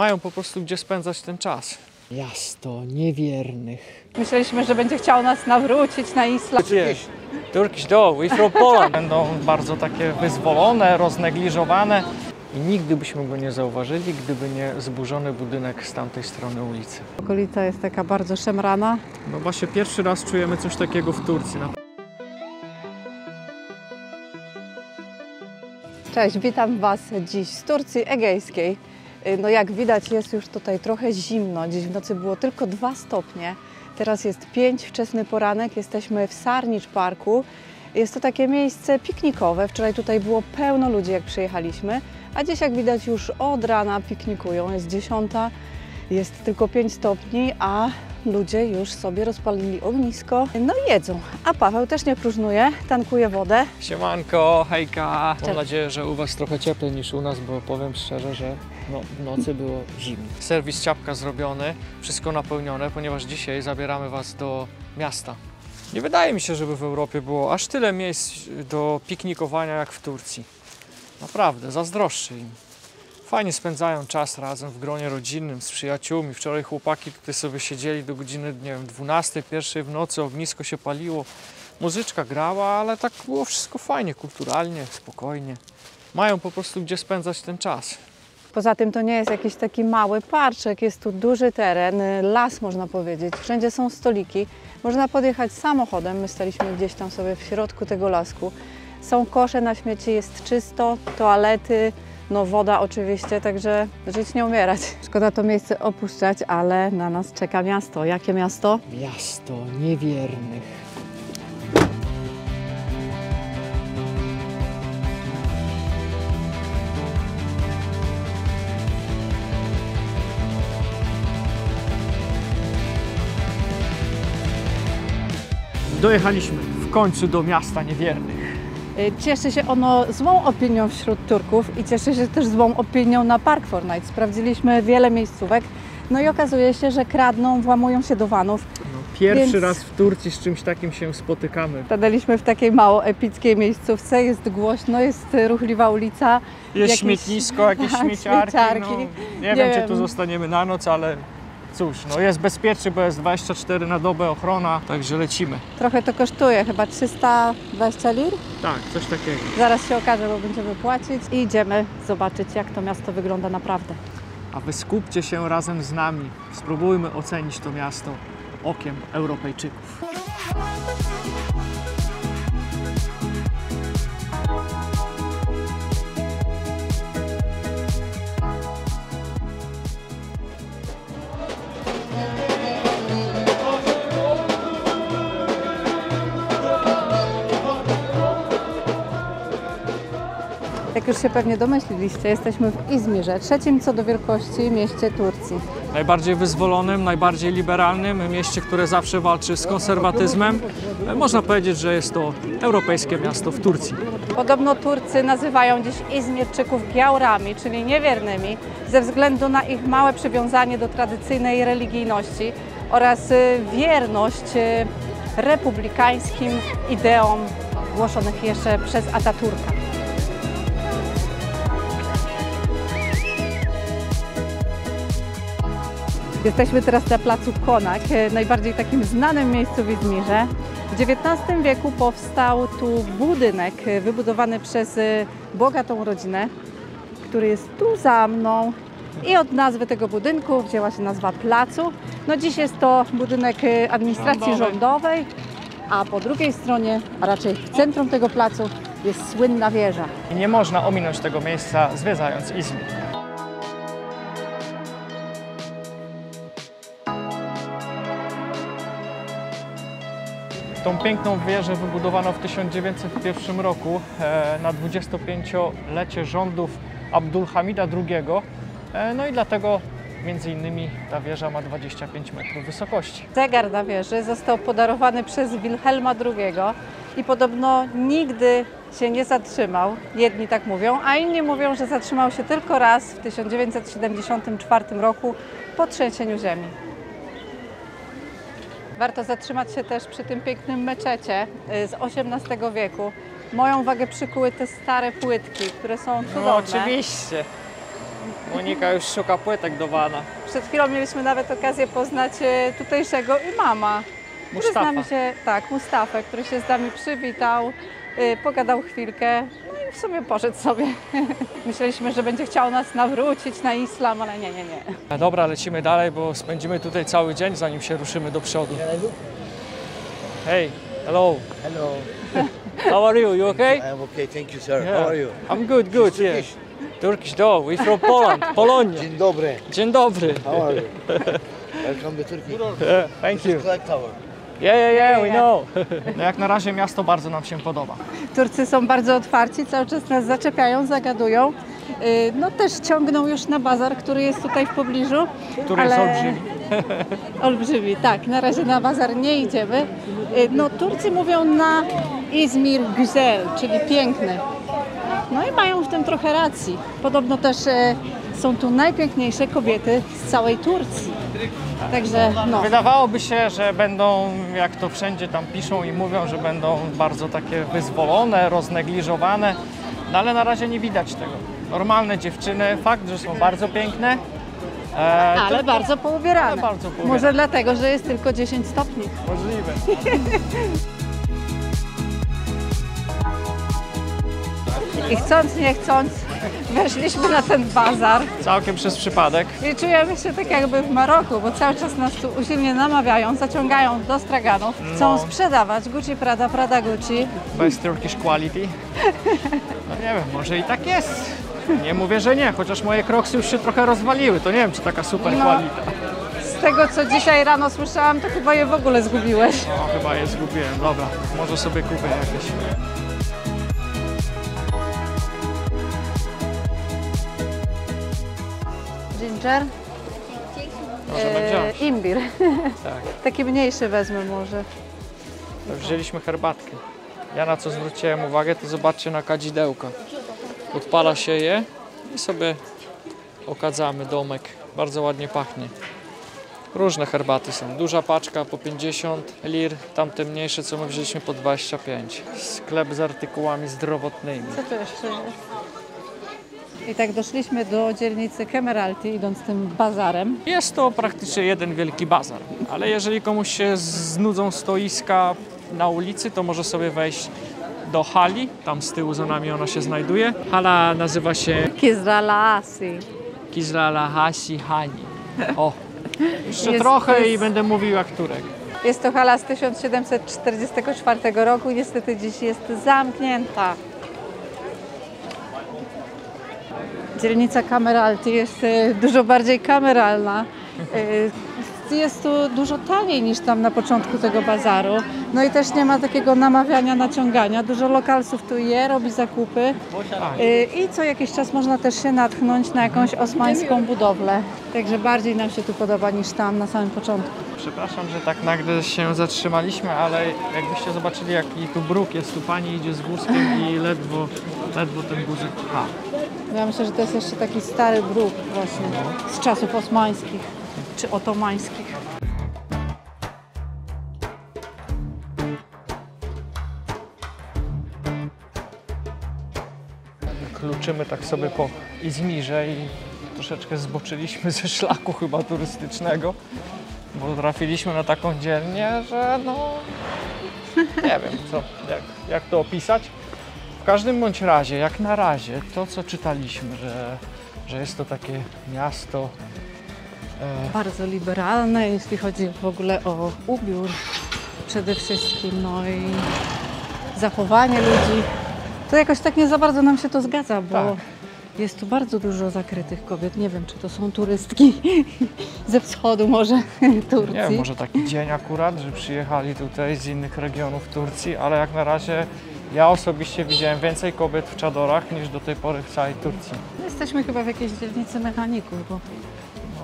mają po prostu gdzie spędzać ten czas. Miasto niewiernych. Myśleliśmy, że będzie chciał nas nawrócić na islam. Turkish. Turkish dog, we from Poland. Będą bardzo takie wyzwolone, roznegliżowane i nigdy byśmy go nie zauważyli, gdyby nie zburzony budynek z tamtej strony ulicy. Okolica jest taka bardzo szemrana. No właśnie pierwszy raz czujemy coś takiego w Turcji. Cześć, witam Was dziś z Turcji Egejskiej. Y, No jak widać jest już tutaj trochę zimno. Dziś w nocy było tylko 2 stopnie. Teraz jest 5, wczesny poranek. Jesteśmy w Sarnicz Parku. Jest to takie miejsce piknikowe. Wczoraj tutaj było pełno ludzi jak przyjechaliśmy, a dziś jak widać już od rana piknikują. Jest 10, jest tylko 5 stopni, a ludzie już sobie rozpalili ognisko. No i jedzą. A Paweł też nie próżnuje, tankuje wodę. Siemanko, hejka. Mam nadzieję, że u Was trochę cieplej niż u nas, bo powiem szczerze, że no, w nocy było zimno. Serwis ciapka zrobiony, wszystko napełnione, ponieważ dzisiaj zabieramy Was do miasta. Nie wydaje mi się, żeby w Europie było aż tyle miejsc do piknikowania jak w Turcji. Naprawdę, zazdroszczę im. Fajnie spędzają czas razem w gronie rodzinnym, z przyjaciółmi. Wczoraj chłopaki tutaj sobie siedzieli do godziny, nie wiem, 12, pierwszej w nocy, ognisko się paliło. Muzyczka grała, ale tak było wszystko fajnie, kulturalnie, spokojnie. Mają po prostu gdzie spędzać ten czas. Poza tym to nie jest jakiś taki mały parczek, jest tu duży teren, y, las można powiedzieć. Wszędzie są stoliki. Można podjechać samochodem, my staliśmy gdzieś tam sobie w środku tego lasku. Są kosze na śmieci, jest czysto, toalety, no woda oczywiście, także żyć nie umierać. Szkoda to miejsce opuszczać, ale na nas czeka miasto. Jakie miasto? Miasto niewiernych. Dojechaliśmy w końcu do miasta niewiernych. Y, Cieszy się ono złą opinią wśród Turków i cieszy się też złą opinią na Park Fortnite. Sprawdziliśmy wiele miejscówek, no i okazuje się, że kradną, włamują się do vanów. No, pierwszy Więc- raz w Turcji z czymś takim się spotykamy. Stanęliśmy w takiej mało epickiej miejscówce, jest głośno, jest ruchliwa ulica. Jest Jakieś- śmietnisko, jakieś tak, śmieciarki. śmieciarki. No, nie, Nie wiem, czy tu zostaniemy na noc, ale cóż, no jest bezpiecznie, bo jest 24 na dobę ochrona, także lecimy. Trochę to kosztuje, chyba 320 lir. Tak, coś takiego. Zaraz się okaże, bo będziemy płacić i idziemy zobaczyć, jak to miasto wygląda naprawdę. A wy skupcie się razem z nami. Spróbujmy ocenić to miasto okiem Europejczyków. Jak już się pewnie domyśliliście, jesteśmy w Izmirze, trzecim co do wielkości mieście Turcji. Najbardziej wyzwolonym, najbardziej liberalnym mieście, które zawsze walczy z konserwatyzmem. Można powiedzieć, że jest to europejskie miasto w Turcji. Podobno Turcy nazywają dziś Izmirczyków giaurami, czyli niewiernymi, ze względu na ich małe przywiązanie do tradycyjnej religijności oraz y, wierność y, republikańskim ideom głoszonych jeszcze przez Ataturka. Jesteśmy teraz na placu Konak, e, najbardziej takim znanym miejscu w Izmirze. W XIX wieku powstał tu budynek e, wybudowany przez e, bogatą rodzinę, który jest tu za mną. I od nazwy tego budynku wzięła się nazwa placu. No dziś jest to budynek administracji Rządowej. a po drugiej stronie, a raczej w centrum tego placu jest słynna wieża. Nie można ominąć tego miejsca zwiedzając Izmir. Tą piękną wieżę wybudowano w 1901 roku e, na 25-lecie rządów Abdulhamida II. E, no i dlatego między innymi ta wieża ma 25 metrów wysokości. Zegar na wieży został podarowany przez Wilhelma II i podobno nigdy się nie zatrzymał. Jedni tak mówią, a inni mówią, że zatrzymał się tylko raz w 1974 roku po trzęsieniu ziemi. Warto zatrzymać się też przy tym pięknym meczecie y, z XVIII wieku. Moją uwagę przykuły te stare płytki, które są cudowne. No oczywiście. Monika już szuka płytek do wana. Przed chwilą mieliśmy nawet okazję poznać e, tutejszego imama, który z Mustafa. nami się, tak, Mustafę, który się z nami przywitał, e, pogadał chwilkę, no w sumie poszedł sobie. Myśleliśmy, że będzie chciał nas nawrócić na islam, ale nie, nie, nie. Dobra, lecimy dalej, bo spędzimy tutaj cały dzień, zanim się ruszymy do przodu. Hey, hello. Hello, How are you? You okay? I'm okay, thank you, sir. How are you? I'm good, good, yeah. Turkish? Turkish, no, we from Poland, Polonia. Dzień dobry. Dzień dobry. How are you? Welcome to Turkey. Yeah, thank you. Clock Tower. Yeah, yeah, yeah, we know. No jak na razie miasto bardzo nam się podoba. Turcy są bardzo otwarci, cały czas nas zaczepiają, zagadują. Y, No też ciągną już na bazar, który jest tutaj w pobliżu. Który jest olbrzymi. Olbrzymi, tak. Na razie na bazar nie idziemy. Y, No Turcy mówią na Izmir Güzel, czyli piękny. No i mają w tym trochę racji. Podobno też e, są tu najpiękniejsze kobiety z całej Turcji. Także no. Wydawałoby się, że będą, jak to wszędzie tam piszą i mówią, że będą bardzo takie wyzwolone, roznegliżowane, no ale na razie nie widać tego. Normalne dziewczyny, fakt, że są bardzo piękne. E, Ale to bardzo poubierane. Ale bardzo poubierane. Może dlatego, że jest tylko 10 stopni. możliwe. I chcąc, nie chcąc, weszliśmy na ten bazar Całkiem przez przypadek. i czujemy się tak jakby w Maroku, bo cały czas nas tu usilnie namawiają, zaciągają do straganów, chcą No. sprzedawać Gucci Prada, Prada Gucci. Bez Turkish quality. No nie wiem, może i tak jest. Nie mówię, że nie, chociaż moje kroksy już się trochę rozwaliły. To nie wiem, czy taka super No. qualita. Z tego, co dzisiaj rano słyszałam, to chyba je w ogóle zgubiłeś. No, chyba je zgubiłem. Dobra, może sobie kupię jakieś. Ginger, Możemy e, wziąć. imbir. Tak. Taki mniejszy wezmę może. Wzięliśmy herbatkę. Ja na co zwróciłem uwagę, to zobaczcie na kadzidełka. Odpala się je i sobie okadzamy domek. Bardzo ładnie pachnie. Różne herbaty są. Duża paczka po 50 lir, tamte mniejsze co my wzięliśmy po 25. Sklep z artykułami zdrowotnymi. Co to jeszcze jest? I tak doszliśmy do dzielnicy Kemeralty, idąc tym bazarem. Jest to praktycznie jeden wielki bazar, ale jeżeli komuś się znudzą stoiska na ulicy, to może sobie wejść do hali, tam z tyłu za nami ona się znajduje. Hala nazywa się Kizralasi. Kizralahasi Hani. O, jeszcze Jest- trochę i jest- będę mówił jak Turek. Jest to hala z 1744 roku i niestety dziś jest zamknięta. Dzielnica Kameralty jest e, dużo bardziej kameralna. Jest tu dużo taniej niż tam na początku tego bazaru. No i też nie ma takiego namawiania, naciągania. Dużo lokalsów tu je, robi zakupy. Y, I co jakiś czas można też się natknąć na jakąś osmańską budowlę. Także bardziej nam się tu podoba niż tam na samym początku. Przepraszam, że tak nagle się zatrzymaliśmy, ale jakbyście zobaczyli jaki tu bruk jest, tu pani idzie z wózkiem i ledwo, ledwo ten wózek pcha. Ja myślę, że to jest jeszcze taki stary bruk właśnie z czasów osmańskich czy otomańskich. kluczymy tak sobie po Izmirze i troszeczkę zboczyliśmy ze szlaku chyba turystycznego, bo trafiliśmy na taką dzielnię, że no nie wiem co, jak, jak to opisać. W każdym bądź razie, jak na razie, to co czytaliśmy, że, że jest to takie miasto Bardzo liberalne, jeśli chodzi w ogóle o ubiór przede wszystkim, no i zachowanie ludzi. To jakoś tak nie za bardzo nam się to zgadza, bo Tak. jest tu bardzo dużo zakrytych kobiet. Nie wiem, czy to są turystki ze wschodu może Turcji. Nie wiem, może taki dzień akurat, że przyjechali tutaj z innych regionów Turcji, ale jak na razie ja osobiście widziałem więcej kobiet w czadorach niż do tej pory w całej Turcji. Jesteśmy chyba w jakiejś dzielnicy mechaników, bo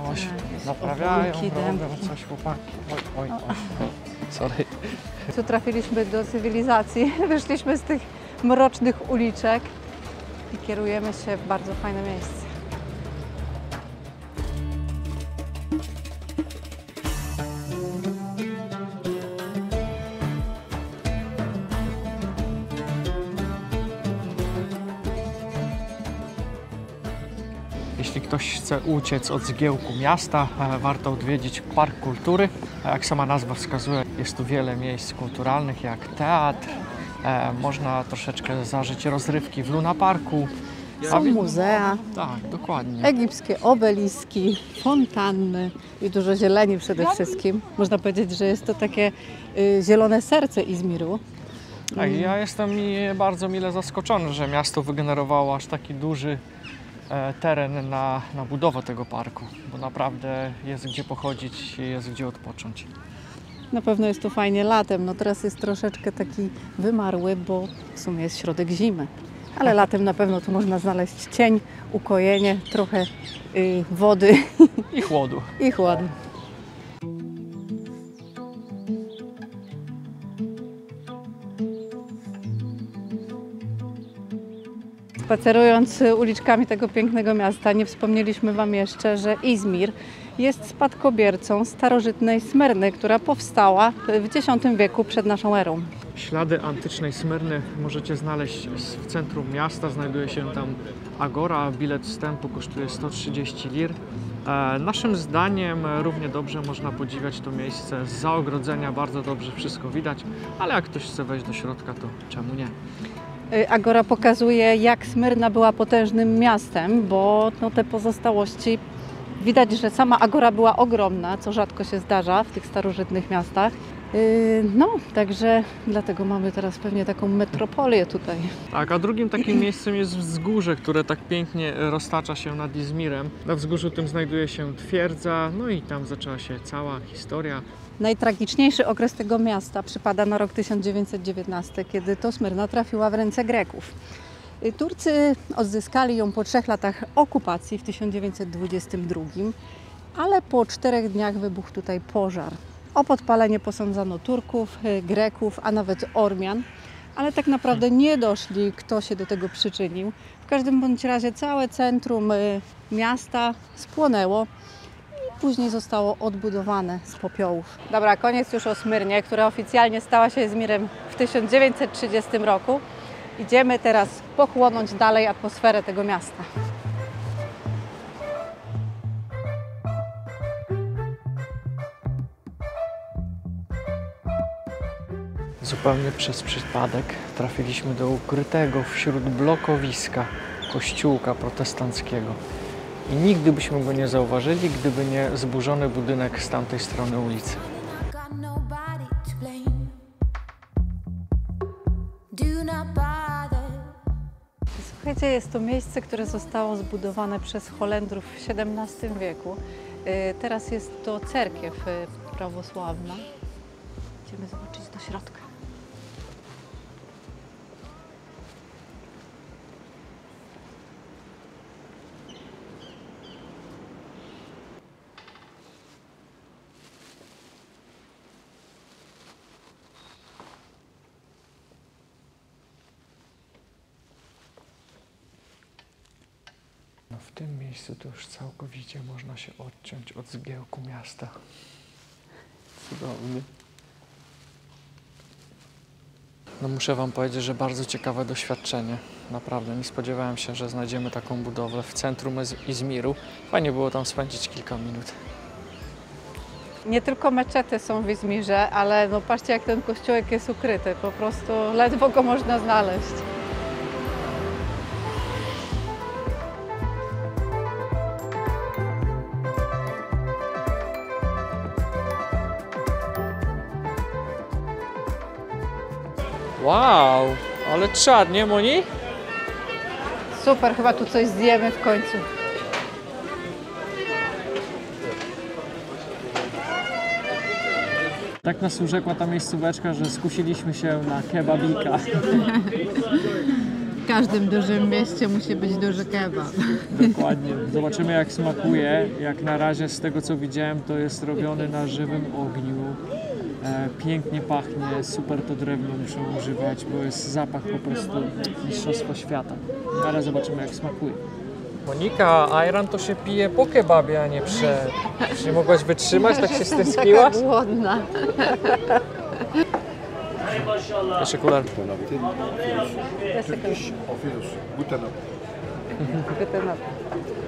No właśnie, Tak, naprawiają, opółki, robią coś chłopaki. Oj, oj, oj. Sorry. tu trafiliśmy do cywilizacji. Wyszliśmy z tych mrocznych uliczek i kierujemy się w bardzo fajne miejsce. Jeśli ktoś chce uciec od zgiełku miasta, e, warto odwiedzić Park Kultury. A Jak sama nazwa wskazuje, jest tu wiele miejsc kulturalnych, jak teatr. E, można troszeczkę zażyć rozrywki w Luna Parku. Są muzea, Tak, dokładnie. egipskie obeliski, fontanny i dużo zieleni przede wszystkim. Można powiedzieć, że jest to takie y, zielone serce Izmiru. Tak, ja jestem bardzo mile zaskoczony, że miasto wygenerowało aż taki duży e, teren na, na budowę tego parku, bo naprawdę jest gdzie pochodzić, jest gdzie odpocząć. Na pewno jest to fajnie latem. No teraz jest troszeczkę taki wymarły, bo w sumie jest środek zimy. Ale latem na pewno tu można znaleźć cień, ukojenie, trochę y, wody I chłodu. i chładu. Spacerując y, uliczkami tego pięknego miasta, nie wspomnieliśmy Wam jeszcze, że Izmir jest spadkobiercą starożytnej Smerny, która powstała w X wieku przed naszą erą. Ślady antycznej Smyrny możecie znaleźć w centrum miasta. Znajduje się tam agora. Bilet wstępu kosztuje 130 lir. E, Naszym zdaniem równie dobrze można podziwiać to miejsce z zaogrodzenia. Bardzo dobrze wszystko widać, ale jak ktoś chce wejść do środka, to czemu nie? Y, Agora pokazuje, jak Smyrna była potężnym miastem, bo no, te pozostałości widać, że sama Agora była ogromna, co rzadko się zdarza w tych starożytnych miastach. Y, No, także dlatego mamy teraz pewnie taką metropolię tutaj. Tak, a drugim takim miejscem jest wzgórze, które tak pięknie roztacza się nad Izmirem. Na wzgórzu tym znajduje się twierdza, no i tam zaczęła się cała historia. Najtragiczniejszy okres tego miasta przypada na rok 1919, kiedy to Smyrna trafiła w ręce Greków. Y, Turcy odzyskali ją po trzech latach okupacji w 1922, ale po czterech dniach wybuchł tutaj pożar. O podpalenie posądzano Turków, y, Greków, a nawet Ormian, ale tak naprawdę nie doszli, kto się do tego przyczynił. W każdym bądź razie całe centrum y, miasta spłonęło później zostało odbudowane z popiołów. Dobra, koniec już o Smyrnie, która oficjalnie stała się Izmirem w 1930 roku. Idziemy teraz pochłonąć dalej atmosferę tego miasta. Zupełnie przez przypadek trafiliśmy do ukrytego wśród blokowiska kościółka protestanckiego. I nigdy byśmy go nie zauważyli, gdyby nie zburzony budynek z tamtej strony ulicy. Słuchajcie, jest to miejsce, które zostało zbudowane przez Holendrów w XVII wieku. Y, Teraz jest to cerkiew y, prawosławna. Idziemy zobaczyć do środka. No w tym miejscu to już całkowicie można się odciąć od zgiełku miasta. Cudownie. No muszę Wam powiedzieć, że bardzo ciekawe doświadczenie. Naprawdę, nie spodziewałem się, że znajdziemy taką budowę w centrum Iz- Izmiru. Fajnie było tam spędzić kilka minut. Nie tylko meczety są w Izmirze, ale no patrzcie jak ten kościółek jest ukryty. Po prostu ledwo go można znaleźć. Wow, ale czad, nie Moni? Super, chyba tu coś zjemy w końcu. Tak nas urzekła ta miejscóweczka, że skusiliśmy się na kebabika. W każdym dużym mieście musi być duży kebab. Dokładnie. Zobaczymy jak smakuje. Jak na razie z tego co widziałem to jest robiony na żywym ogniu. E, pięknie pachnie, super to drewno muszą używać, bo jest zapach po prostu mistrzostwa świata. Ale zobaczymy jak smakuje. Monika, ayran to się pije po kebabie, a nie przed. Czy nie mogłaś wytrzymać, tak się stęskiłaś? Taka głodna. Turkish office. Guten Abend. Guten Abend.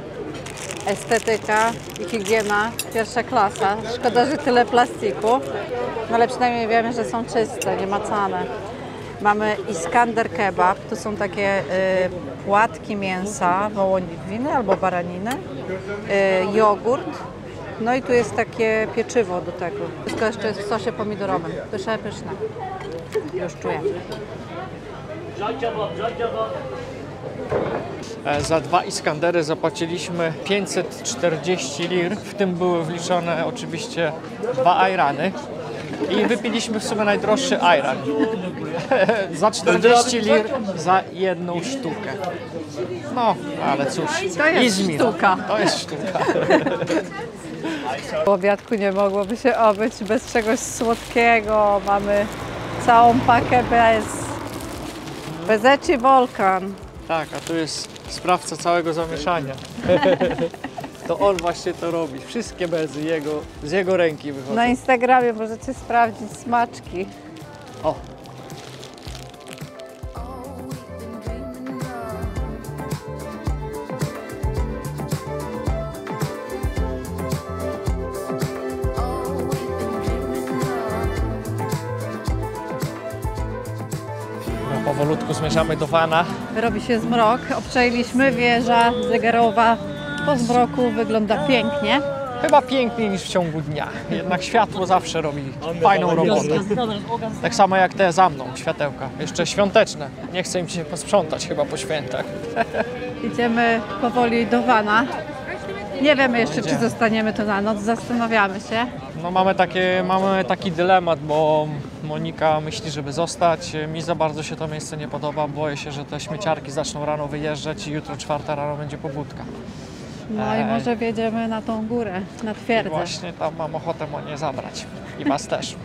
Estetyka i higiena, pierwsza klasa. Szkoda, że tyle plastiku, no ale przynajmniej wiemy, że są czyste, niemacane. Mamy Iskander kebab, to są takie y, płatki mięsa, wołowiny albo baraniny, y, jogurt, no i tu jest takie pieczywo do tego. Wszystko jeszcze jest w sosie pomidorowym. Pyszne, pyszne. Już czuję. E, Za dwa Iskandery zapłaciliśmy 540 lir, w tym były wliczone oczywiście dwa ajrany. I wypiliśmy w sumie najdroższy ajran. za 40 lir za jedną sztukę. No, ale cóż. To jest Izmir. sztuka. To jest sztuka. W obiadku nie mogłoby się obyć bez czegoś słodkiego. Mamy całą pakę bez Bezeci Volkan. Tak, a tu jest sprawca całego zamieszania. to on właśnie to robi. Wszystkie bezy jego, z jego ręki wychodzą. Na Instagramie możecie sprawdzić smaczki. O, powolutku zmierzamy do Wana. Robi się zmrok. Obczajliśmy wieża zegarowa. Po zmroku wygląda pięknie. Chyba piękniej niż w ciągu dnia. Jednak światło zawsze robi fajną robotę. Tak samo jak te za mną, światełka. Jeszcze świąteczne. Nie chcę im się posprzątać chyba po świętach. Idziemy powoli do Wana. Nie wiemy jeszcze, czy zostaniemy tu na noc. Zastanawiamy się. No mamy, takie, mamy taki dylemat, bo Monika myśli, żeby zostać. Mi za bardzo się to miejsce nie podoba. Boję się, że te śmieciarki zaczną rano wyjeżdżać i jutro czwarta rano będzie pobudka. No i Ej. może wjedziemy na tą górę, na twierdzę. Właśnie tam mam ochotę Monię zabrać. I was też.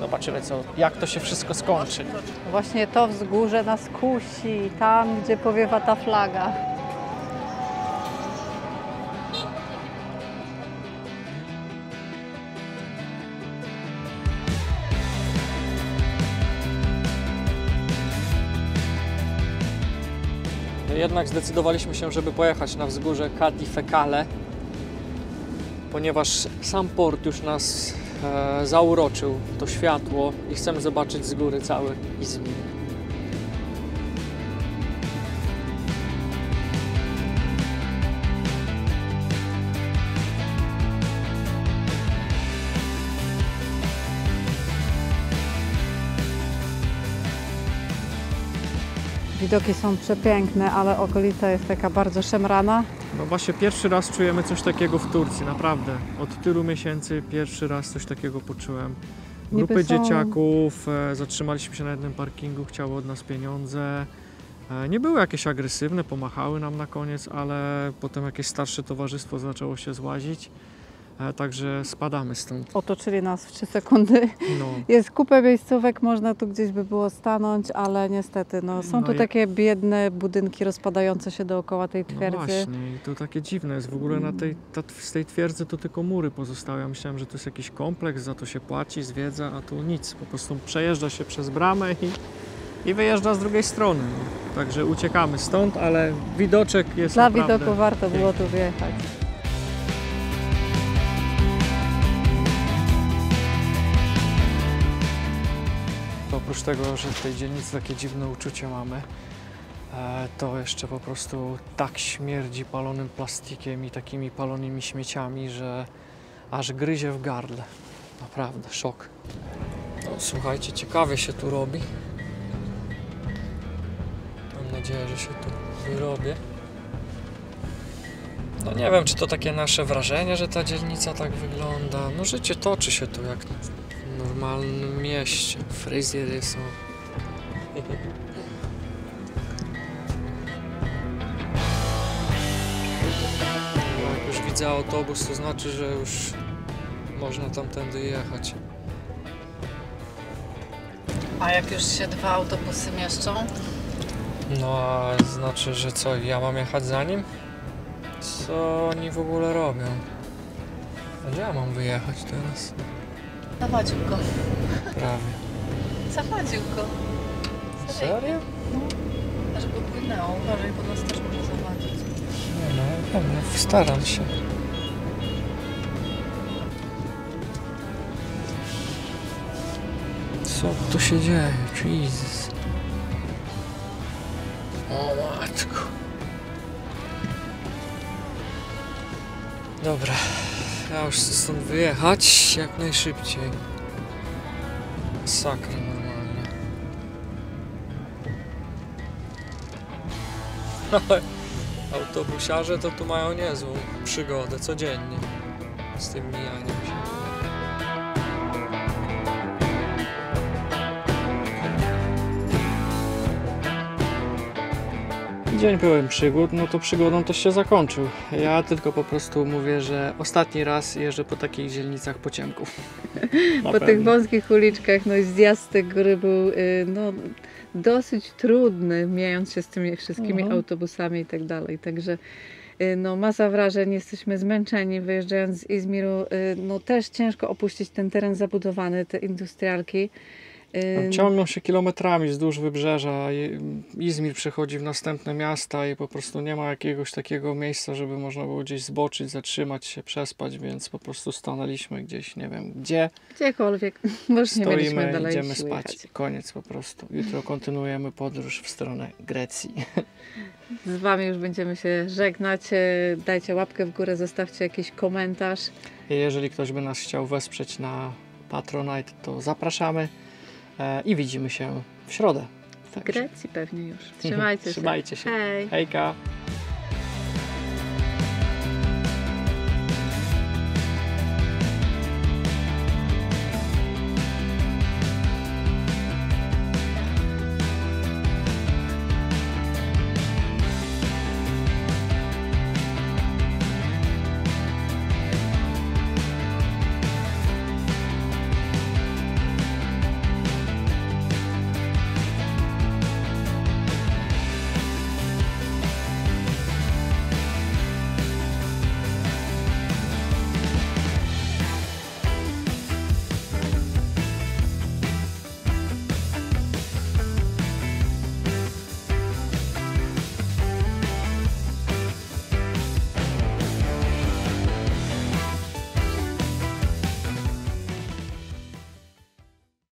Zobaczymy, co, jak to się wszystko skończy. Właśnie to wzgórze nas kusi, tam gdzie powiewa ta flaga. Jednak zdecydowaliśmy się, żeby pojechać na wzgórze Kadi Fekale, ponieważ sam port już nas e, zauroczył, to światło i chcemy zobaczyć z góry cały Izmir. Widoki są przepiękne, ale okolica jest taka bardzo szemrana. No właśnie pierwszy raz czujemy coś takiego w Turcji, naprawdę. Od tylu miesięcy pierwszy raz coś takiego poczułem. Niby Grupy są- dzieciaków, e, zatrzymaliśmy się na jednym parkingu, chciały od nas pieniądze. E, nie były jakieś agresywne, pomachały nam na koniec, ale potem jakieś starsze towarzystwo zaczęło się złazić. E, także spadamy stąd. Otoczyli nas w 3 sekundy. No. Jest kupę miejscówek, można tu gdzieś by było stanąć, ale niestety no, są No tu i- takie biedne budynki rozpadające się dookoła tej No twierdzy. właśnie, i to takie dziwne jest. W ogóle na tej, ta, z tej twierdzy to tylko mury pozostały. Ja myślałem, że to jest jakiś kompleks, za to się płaci, zwiedza, a tu nic. Po prostu przejeżdża się przez bramę i, i wyjeżdża z drugiej strony. No. Także uciekamy stąd, ale widoczek jest Dla naprawdę widoku warto było tu wjechać. Oprócz tego, że w tej dzielnicy takie dziwne uczucie mamy, e, to jeszcze po prostu tak śmierdzi palonym plastikiem i takimi palonymi śmieciami, że aż gryzie w gardle. Naprawdę, szok. No, słuchajcie, ciekawie się tu robi. Mam nadzieję, że się tu wyrobię. No nie wiem, czy to takie nasze wrażenie, że ta dzielnica tak wygląda. No życie toczy się tu jak normalnym mieście. Fryzjery są. Jak już widzę autobus, to znaczy, że już można tamtędy jechać. A jak już się dwa autobusy mieszczą? No a znaczy, że co, ja mam jechać za nim? Co oni w ogóle robią? A Gdzie ja mam wyjechać teraz? Zawadził go. Prawie. Zawadził go. Serio? Żeby płynęło. Uważaj, bo nas też może zawadzić. Nie No, pewnie, staram się. Co tu się dzieje? Jesus. O matko. Dobra, ja już stąd wyjechać jak najszybciej. Sakra normalnie. Ale autobusiarze to tu mają niezłą przygodę codziennie z tym mijaniem się. Dzień pełen przygód, no to przygodą też się zakończył. Ja tylko po prostu mówię, że ostatni raz jeżdżę po takich dzielnicach po ciemku. Po tych pewno. wąskich uliczkach, no i zjazd tej góry był y, no, dosyć trudny, mijając się z tymi wszystkimi Mhm. autobusami i tak dalej. Także y, no, masa wrażeń, jesteśmy zmęczeni. Wyjeżdżając z Izmiru, y, no też ciężko opuścić ten teren zabudowany, te industrialki. Ciągną się kilometrami wzdłuż wybrzeża. Izmir przechodzi w następne miasta i po prostu nie ma jakiegoś takiego miejsca, żeby można było gdzieś zboczyć, zatrzymać się, przespać, więc po prostu stanęliśmy gdzieś, nie wiem gdzie. Gdziekolwiek, bo już nie mieliśmy Stoimy, dalej idziemy spać. jechać. Koniec po prostu. Jutro kontynuujemy podróż w stronę Grecji. Z Wami już będziemy się żegnać. Y, Dajcie łapkę w górę, zostawcie jakiś komentarz. Jeżeli ktoś by nas chciał wesprzeć na Patronite, to zapraszamy e, i widzimy się w środę. W Także Grecji pewnie już. Trzymajcie się. Trzymajcie się. Hej! Hejka!